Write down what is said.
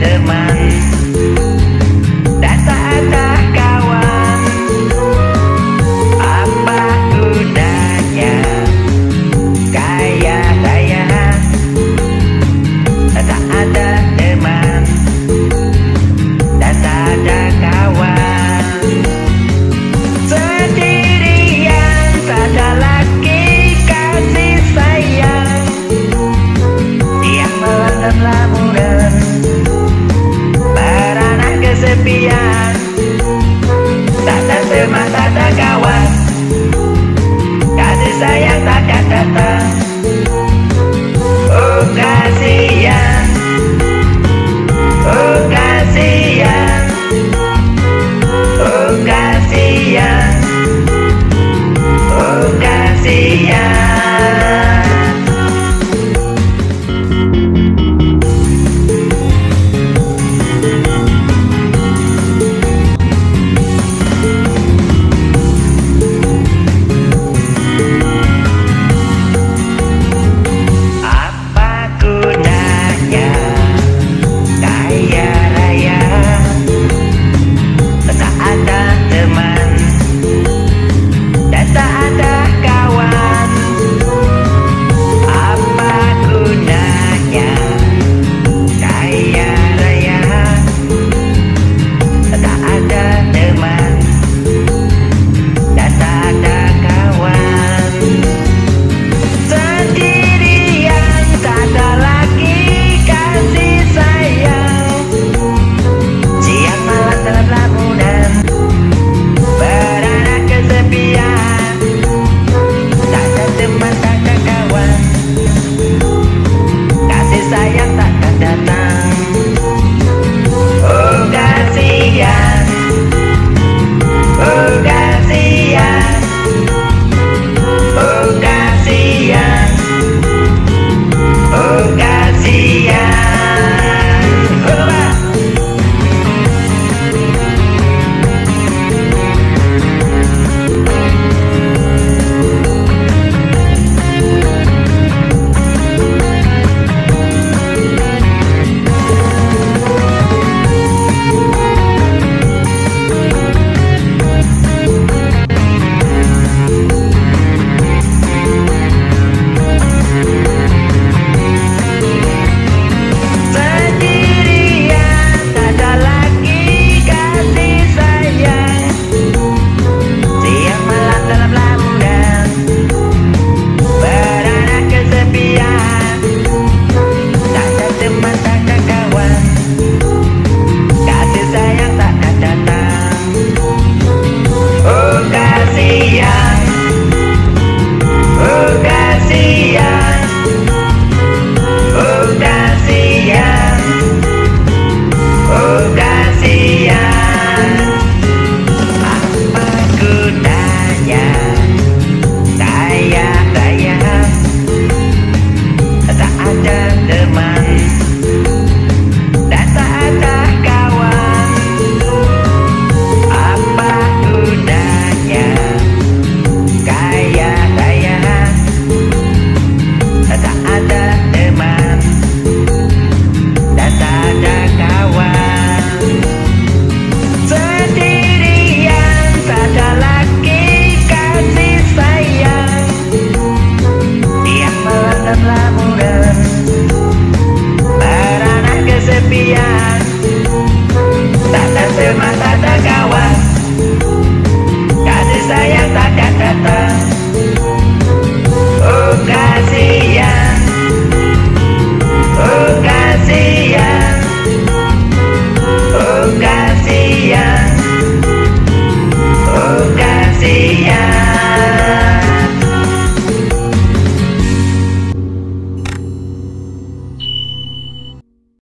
Teman